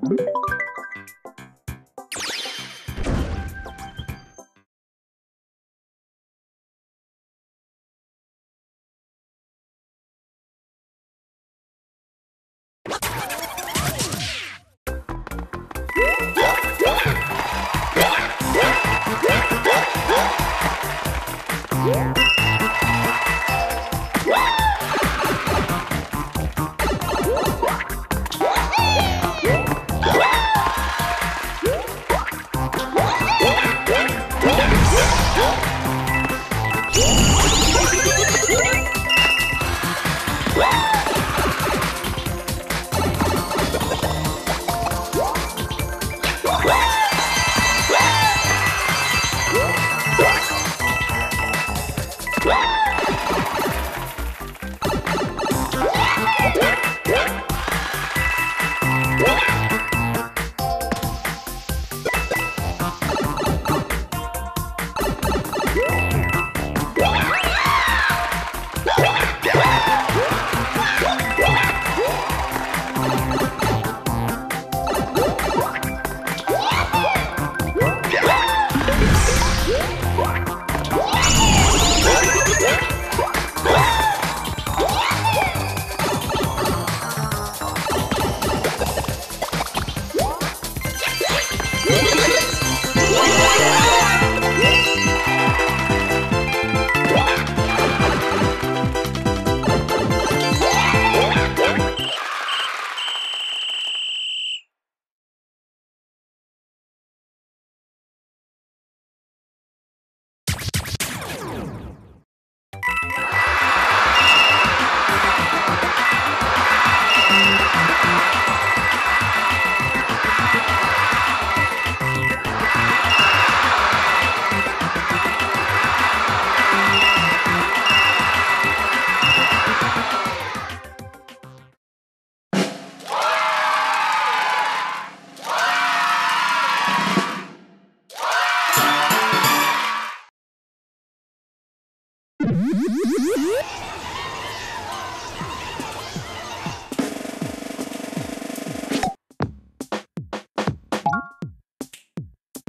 you Yeah.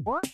What?